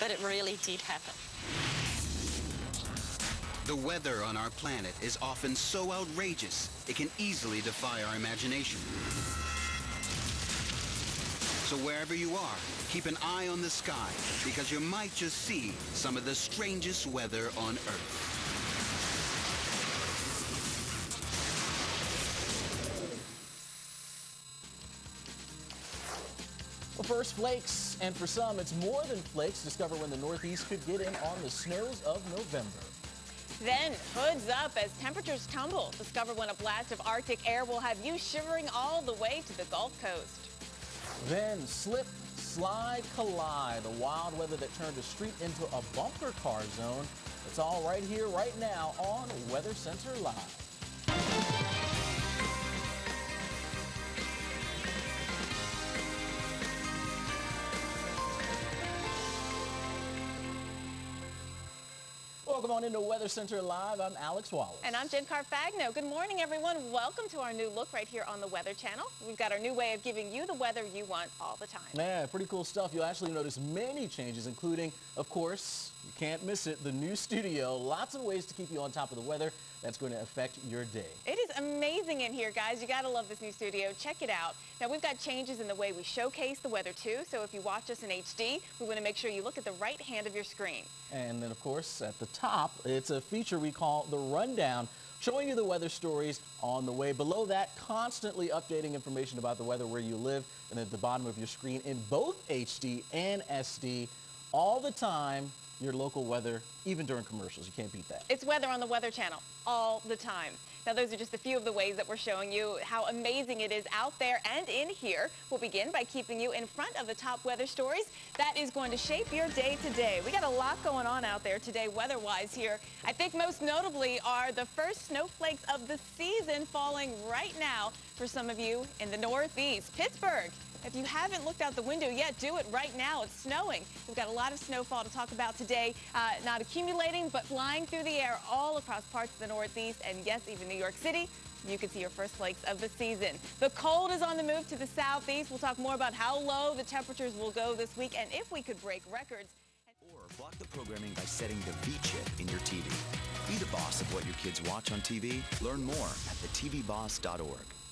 but it really did happen. The weather on our planet is often so outrageous, it can easily defy our imagination. So wherever you are, keep an eye on the sky because you might just see some of the strangest weather on Earth. First, flakes. And for some, it's more than flakes. Discover when the Northeast could get in on the snows of November. Then hoods up as temperatures tumble. Discover when a blast of Arctic air will have you shivering all the way to the Gulf Coast. Then slip, slide, collide. The wild weather that turned a street into a bumper car zone. It's all right here, right now on Weather Center Live. Welcome on into Weather Center Live. I'm Alex Wallace. And I'm Jen Carfagno. Good morning, everyone. Welcome to our new look right here on the Weather Channel. We've got our new way of giving you the weather you want all the time. Man, pretty cool stuff. You'll actually notice many changes, including, of course, you can't miss it, the new studio. Lots of ways to keep you on top of the weather. That's going to affect your day. It is amazing in here, guys. You got to love this new studio. Check it out. Now, we've got changes in the way we showcase the weather, too. So if you watch us in HD, we want to make sure you look at the right hand of your screen. And then, of course, at the top, it's a feature we call the Rundown, showing you the weather stories on the way. Below that, constantly updating information about the weather where you live. And at the bottom of your screen, in both HD and SD, all the time, your local weather, even during commercials. You can't beat that. It's weather on the Weather Channel all the time. Now, those are just a few of the ways that we're showing you how amazing it is out there and in here. We'll begin by keeping you in front of the top weather stories. That is going to shape your day today. We got a lot going on out there today weather-wise here. I think most notably are the first snowflakes of the season falling right now for some of you in the Northeast. Pittsburgh. If you haven't looked out the window yet, do it right now. It's snowing. We've got a lot of snowfall to talk about today. Day, uh, not accumulating, but flying through the air all across parts of the Northeast and yes, even New York City. You can see your first flakes of the season. The cold is on the move to the southeast. We'll talk more about how low the temperatures will go this week and if we could break records. Or block the programming by setting the V chip in your TV. Be the boss of what your kids watch on TV. Learn more at thetvboss.org.